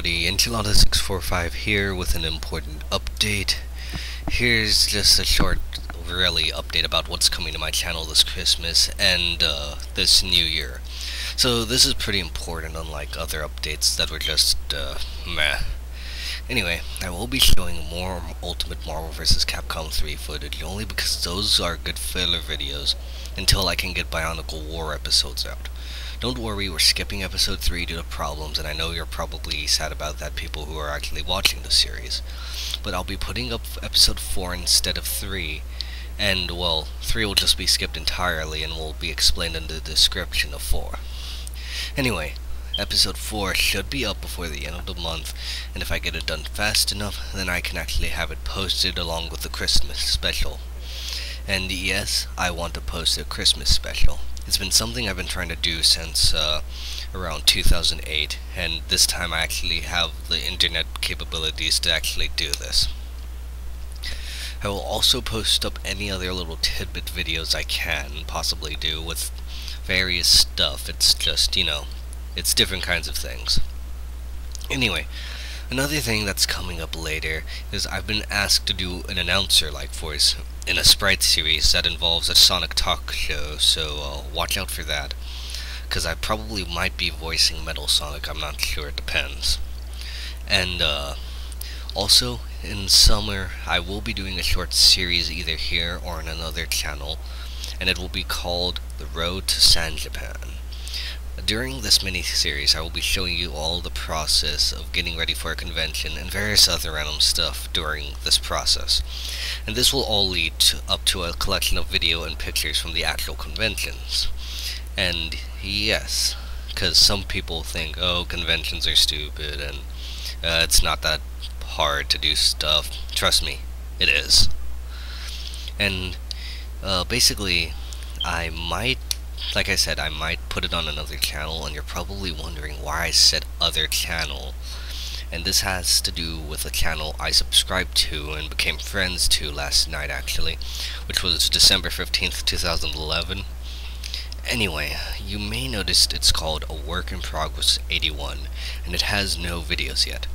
everybody, Enchilada645 here with an important update. Here's just a short, really, update about what's coming to my channel this Christmas and uh, this new year. So this is pretty important unlike other updates that were just, uh, meh. Anyway, I will be showing more Ultimate Marvel vs. Capcom 3 footage only because those are good filler videos until I can get Bionicle War episodes out. Don't worry, we're skipping episode 3 due to problems, and I know you're probably sad about that, people who are actually watching the series. But I'll be putting up episode 4 instead of 3, and, well, 3 will just be skipped entirely and will be explained in the description of 4. Anyway, episode 4 should be up before the end of the month, and if I get it done fast enough, then I can actually have it posted along with the Christmas special. And yes, I want to post a Christmas special. It's been something I've been trying to do since uh, around 2008, and this time I actually have the internet capabilities to actually do this. I will also post up any other little tidbit videos I can possibly do with various stuff. It's just, you know, it's different kinds of things. Anyway, another thing that's coming up later is I've been asked to do an announcer-like voice in a Sprite series that involves a Sonic talk show, so uh, watch out for that. Because I probably might be voicing Metal Sonic, I'm not sure, it depends. And uh, also, in summer, I will be doing a short series either here or on another channel, and it will be called The Road to San Japan. During this mini-series, I will be showing you all the process of getting ready for a convention and various other random stuff during this process. And this will all lead to, up to a collection of video and pictures from the actual conventions. And yes, because some people think, oh, conventions are stupid and uh, it's not that hard to do stuff. Trust me, it is. And uh, basically, I might like I said, I might put it on another channel, and you're probably wondering why I said other channel. And this has to do with a channel I subscribed to and became friends to last night, actually, which was December 15th, 2011. Anyway, you may notice it's called A Work in Progress 81, and it has no videos yet.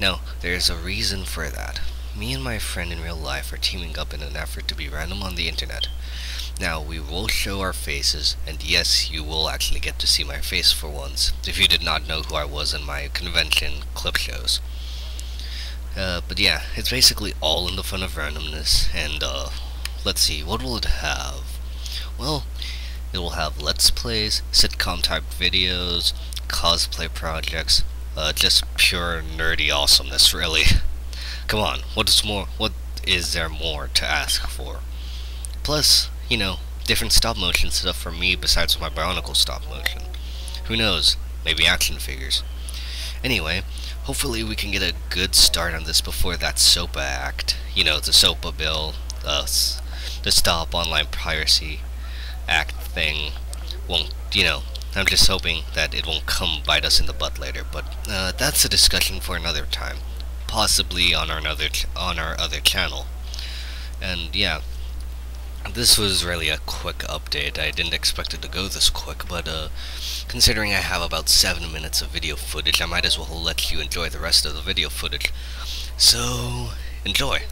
Now, there's a reason for that. Me and my friend in real life are teaming up in an effort to be random on the internet. Now, we will show our faces, and yes, you will actually get to see my face for once, if you did not know who I was in my convention clip shows. Uh, but yeah, it's basically all in the fun of randomness, and uh, let's see, what will it have? Well, it will have let's plays, sitcom type videos, cosplay projects, uh, just pure nerdy awesomeness, really. Come on, what is more, what is there more to ask for? Plus, you know, different stop motion stuff for me besides my Bionicle stop motion. Who knows, maybe action figures. Anyway, hopefully we can get a good start on this before that SOPA Act, you know, the SOPA bill, uh, the Stop Online Piracy Act thing won't, you know, I'm just hoping that it won't come bite us in the butt later, but uh, that's a discussion for another time, possibly on our another on our other channel. And yeah, this was really a quick update. I didn't expect it to go this quick, but uh, considering I have about 7 minutes of video footage, I might as well let you enjoy the rest of the video footage. So, enjoy.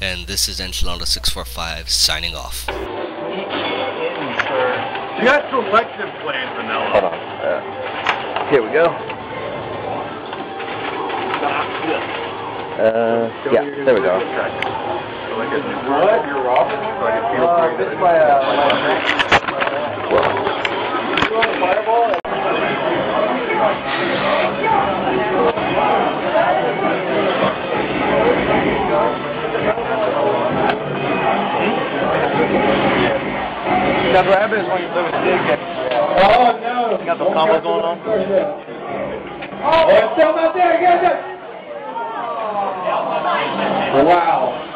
And this is Enchilada645 signing off. You got selective play vanilla. Hold on. Uh, here we go. Uh, yeah, there we go. What? You're robbing me? Like it feels Uh, pretty this by, That rabbit is when you live with Dick. Oh, no. You got the combo going on? Oh, it's still not there. Get it. Wow.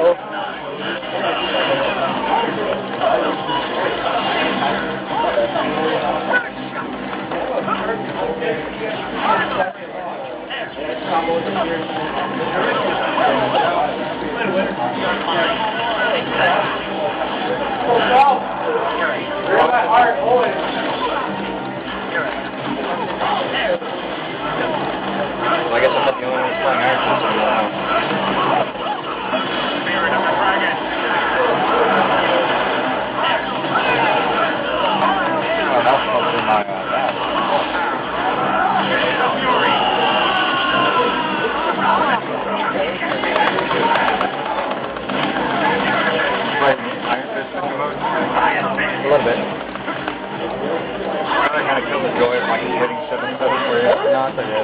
little bit. I kind of killed the joy of like hitting seven seven for you. No, it's okay.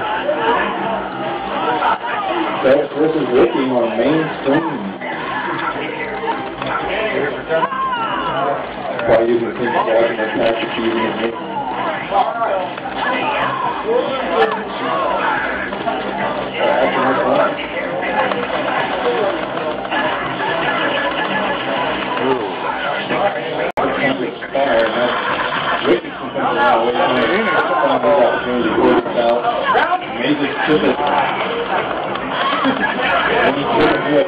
That's versus Ricky on main screen. Why you can think about it, that's not the key to it. Ricky can come around with it. Some of those opportunities to work it out. Maybe tip it. When he tip it,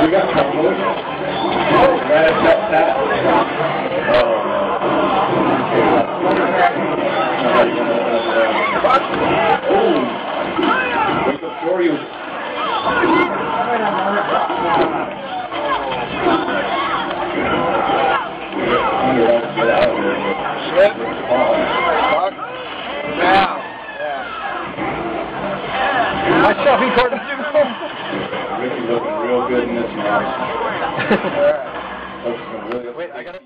We got combos. Wake up, Shorty. Get out of here. Now. Yeah. My shopping cart is Ricky's looking real good in this match. Wait, I gotta.